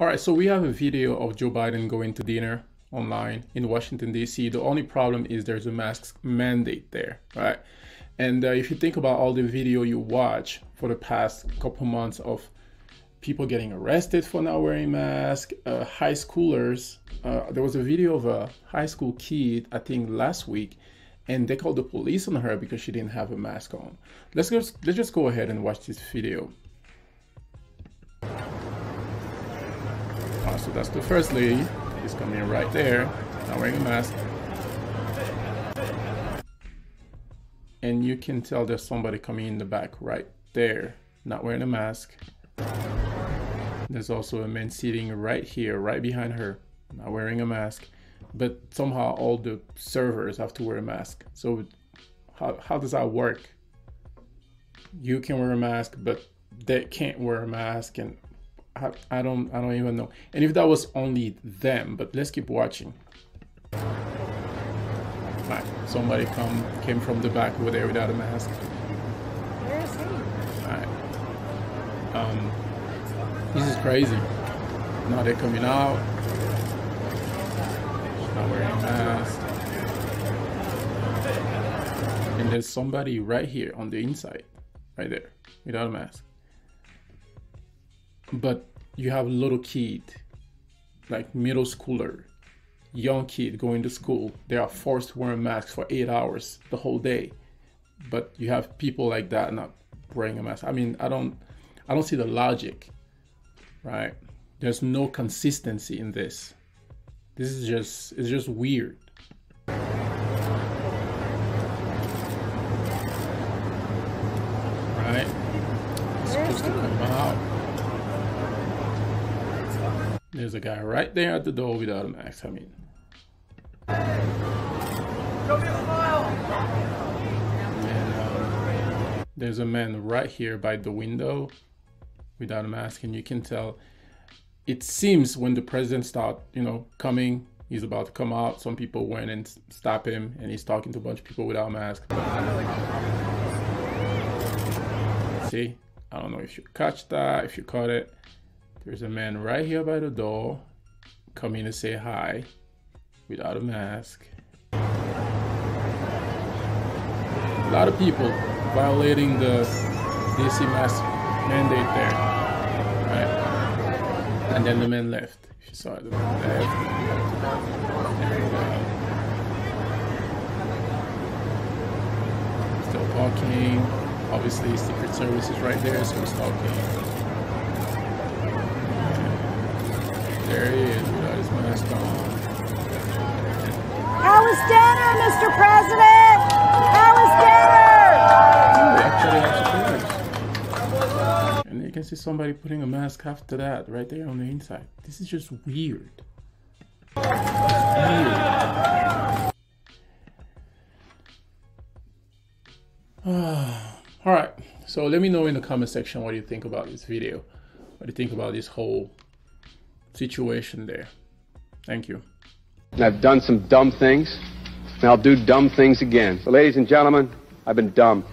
All right, so we have a video of Joe Biden going to dinner online in Washington, D.C. The only problem is there's a mask mandate there, right? And uh, if you think about all the video you watch for the past couple months of people getting arrested for not wearing masks, uh, high schoolers, uh, there was a video of a high school kid, I think last week, and they called the police on her because she didn't have a mask on. Let's just, let's just go ahead and watch this video. So that's the first lady. She's coming right there, not wearing a mask. And you can tell there's somebody coming in the back right there, not wearing a mask. There's also a man sitting right here, right behind her, not wearing a mask. But somehow all the servers have to wear a mask. So how, how does that work? You can wear a mask, but they can't wear a mask and I, I don't I don't even know. And if that was only them, but let's keep watching. Right, somebody come came from the back over there without a mask. Where is he? Alright. Um this is crazy. Now they're coming out. not wearing a mask. And there's somebody right here on the inside. Right there. Without a mask but you have little kid like middle schooler young kid going to school. They are forced to wear a mask for eight hours the whole day. But you have people like that not wearing a mask. I mean i don't i don't see the logic right? There's no consistency in this. This is just it's just weird. Right? It's supposed to come out there's a guy right there at the door without a mask. I mean. And, um, there's a man right here by the window without a mask, and you can tell. It seems when the president start, you know, coming, he's about to come out. Some people went and stop him, and he's talking to a bunch of people without a mask. See, I don't know if you catch that, if you caught it. There's a man right here by the door coming to say hi without a mask. A lot of people violating the DC mask mandate there. Right? And then the man left. You saw it, the man left. And, uh, still talking. Obviously, Secret Service is right there, so he's talking. There he is without his mask on. How was dinner, Mr. President? How was dinner? And you can see somebody putting a mask after that right there on the inside. This is just weird. weird. All right, so let me know in the comment section what you think about this video. What do you think about this whole situation there. Thank you. I've done some dumb things, and I'll do dumb things again. Ladies and gentlemen, I've been dumb.